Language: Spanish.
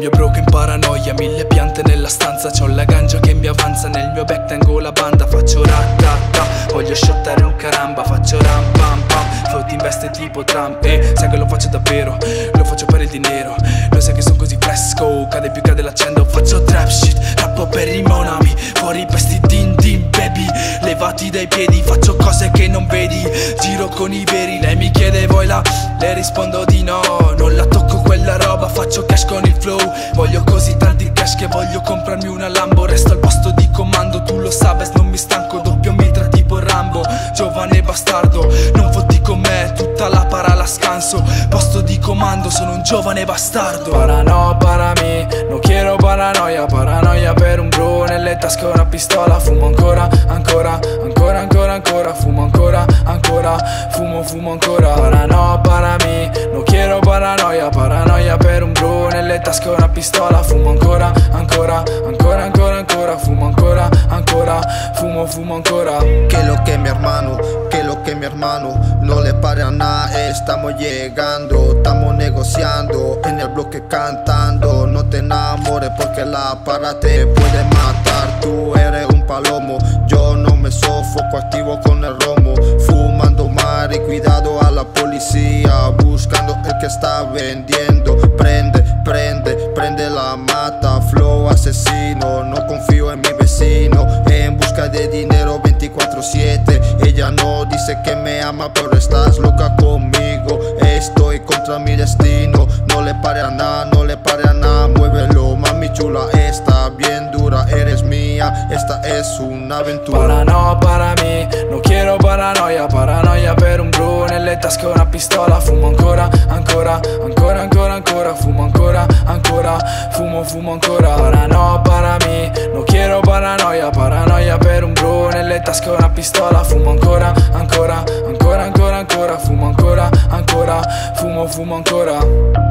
mio broken paranoia Mille piante nella stanza. C'ho la ganja che mi avanza Nel mio back tengo la banda. Faccio ratata Voglio shottare un caramba Faccio ram pam pam. Flow ti investe tipo Trump E sai che lo faccio davvero? Lo faccio per il dinero. Lo sai che sono baby Levati dai piedi Faccio cose che non vedi Giro con i veri Lei mi chiede vuoi la? Le rispondo di no Non la tocco quella roba Faccio cash con il flow Voglio così tanti cash che voglio comprarmi una Lambo Resto al posto di comando Tu lo sabes non mi stanco Doppio mitra tipo Rambo Giovane bastardo Non fotti con me Tutta la para la scanso Posto di comando Sono un giovane bastardo. Para no, para mi ancora, ancora Ancora, ancora, ancora Fumo ancora, ancora Fumo, fumo ancora. Que lo que mi hermano, que lo que mi hermano, no le pare a nada, estamos llegando, estamos negociando, en el bloque cantando, no te enamores porque la para te puede matar, tú eres un palomo, yo no me sofoco, activo con el romo, fumando mar y cuidado a la policía, buscando el que está vendiendo, No dice que me ama, pero estás loca conmigo. Estoy contra mi destino. No le pare a nada, no le pare a nada. Muévelo, mami chula, está bien dura. Eres mía, esta es una aventura. Para no, para mi No quiero paranoia Paranoia per un bro Nelle tasche una pistola Fumo ancora, ancora Ancora, ancora, ancora Fumo ancora, ancora Fumo, fumo ancora Para no, para mi No quiero tasche una pistola Fumo ancora, ancora Ancora, ancora, ancora Fumo ancora, ancora Fumo, fumo ancora